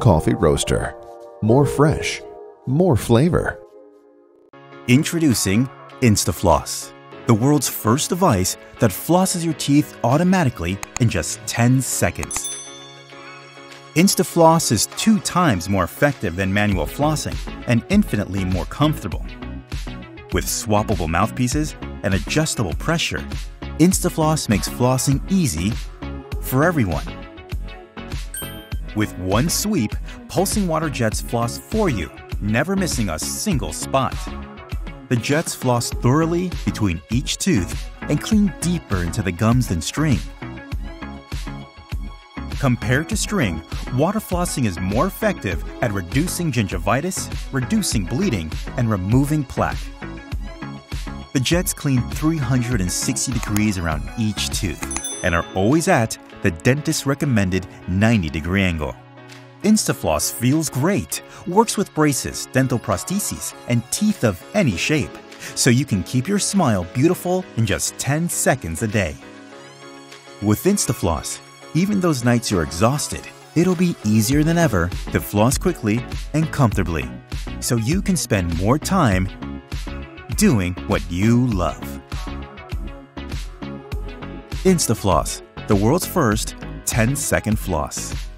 coffee roaster. More fresh, more flavor. Introducing InstaFloss, the world's first device that flosses your teeth automatically in just 10 seconds. InstaFloss is two times more effective than manual flossing and infinitely more comfortable. With swappable mouthpieces and adjustable pressure, InstaFloss makes flossing easy for everyone. With one sweep, pulsing water jets floss for you, never missing a single spot. The jets floss thoroughly between each tooth and clean deeper into the gums than string. Compared to string, water flossing is more effective at reducing gingivitis, reducing bleeding, and removing plaque. The jets clean 360 degrees around each tooth and are always at the dentist recommended 90 degree angle. InstaFloss feels great, works with braces, dental prostheses, and teeth of any shape, so you can keep your smile beautiful in just 10 seconds a day. With InstaFloss, even those nights you're exhausted, it'll be easier than ever to floss quickly and comfortably, so you can spend more time doing what you love. InstaFloss, the world's first 10 second floss.